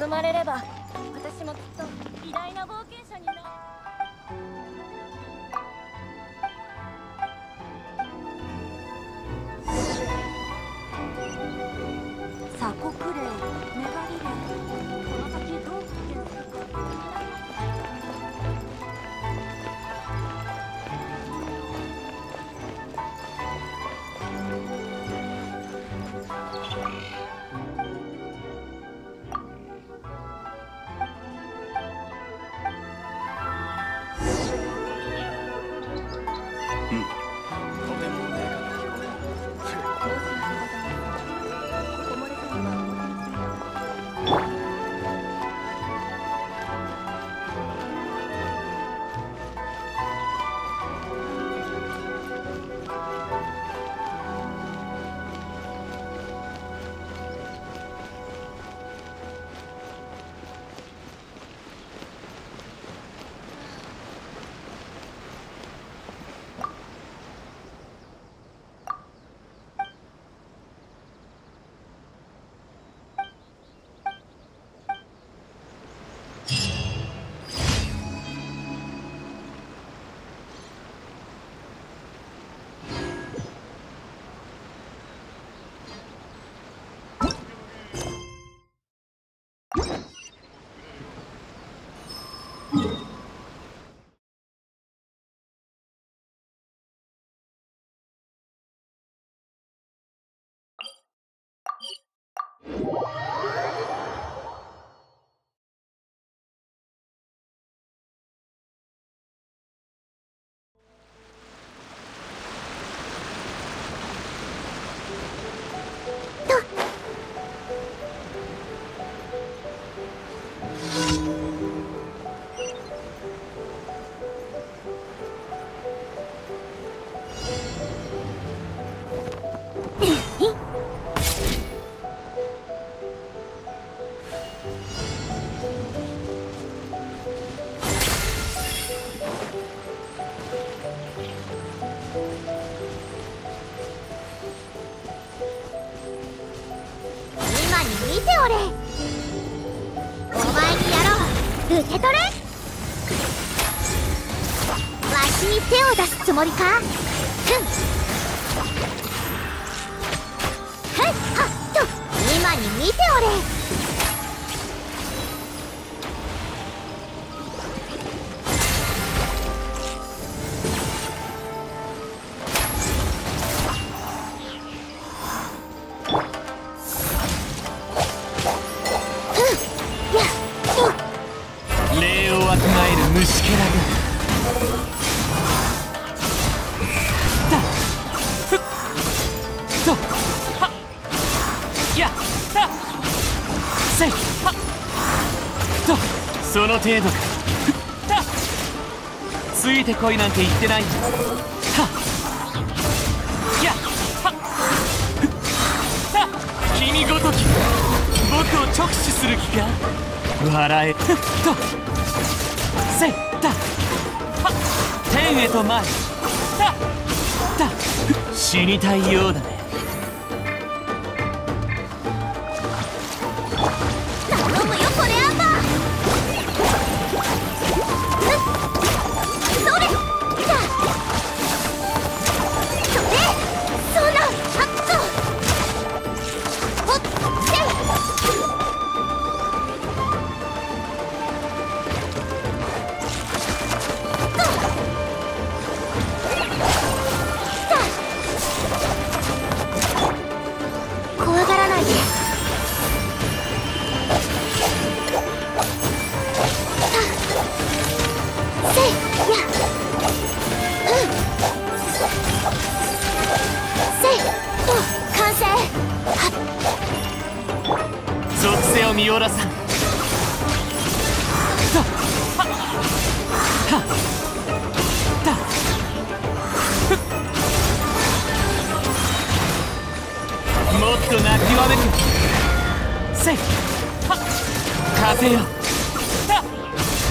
恵まれれば you せん。とその程度か。ついてこいなんて言ってない。はっ。やはっ。はっ君ごとき僕を直視する気か？笑え。ふっと。せっだはっ。天へと前だだ死にたいようだね。Only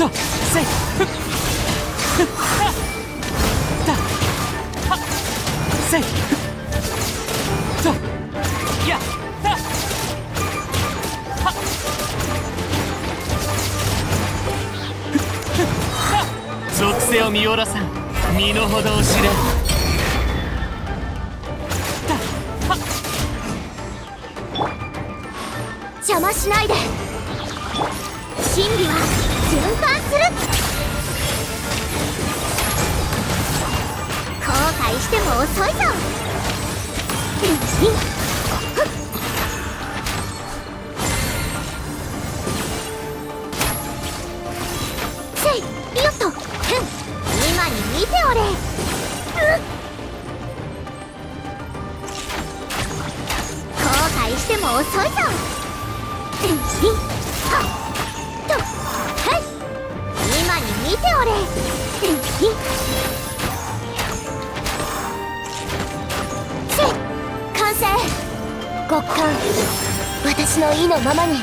とせいふっふっはだはせいふっとやだはふっは属性を見下ろさん身の程を知れだは邪魔しないで真理は循環する。後悔しても遅いぞ。リン完成。極寒。私の意のままに。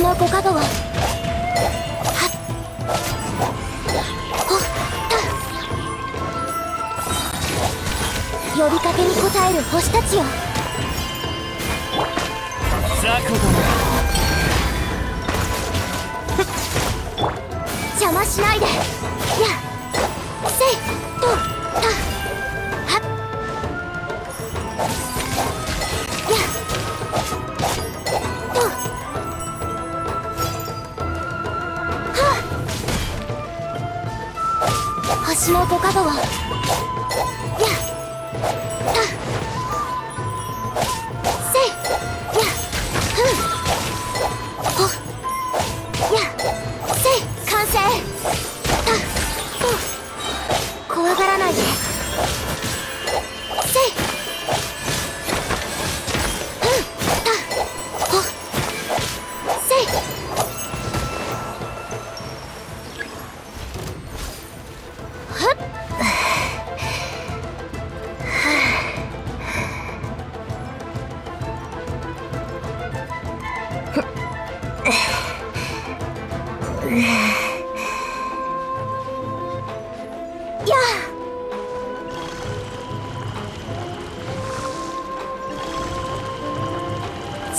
星の五角ははっ。ほった。呼びかけに応える星たちよ。雑魚ども邪魔しないで。やせっ星の五角は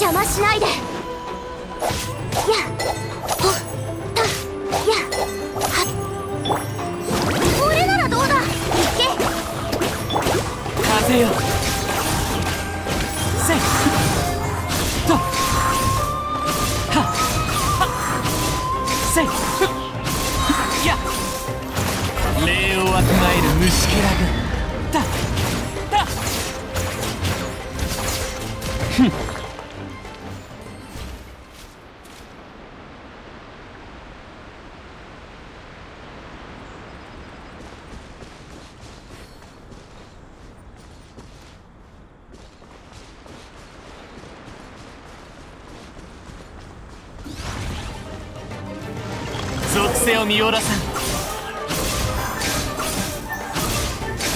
邪魔しないで。やほったやは俺ならどうだ？行け風よ。せいと。ははせいふっ。や。礼をわきまえる虫けらが性を見下らさん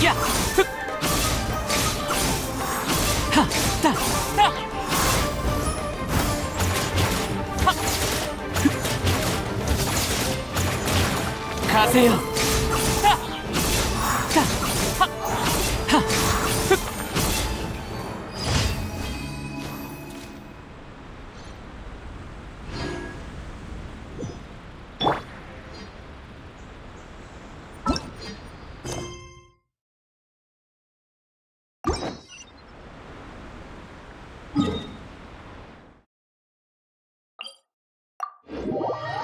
やっふっ。はっ。はっ。風よ。you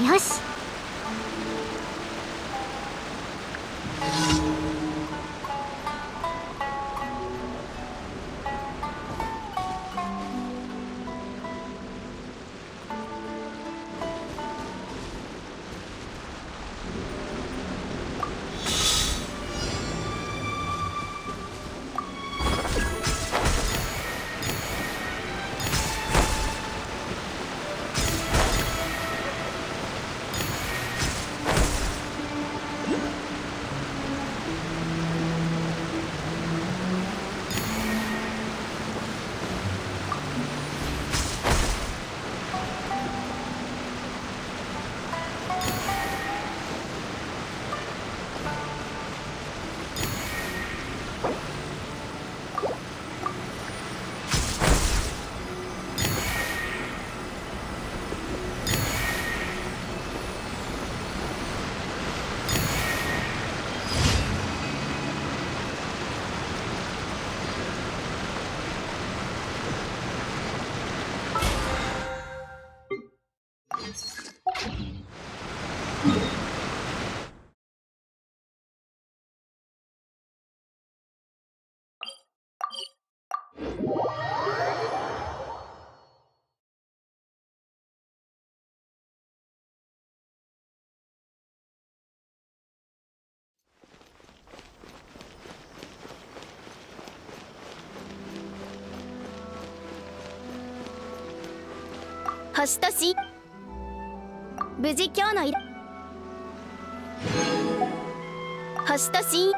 よし。星とし。無事今日のい星とし。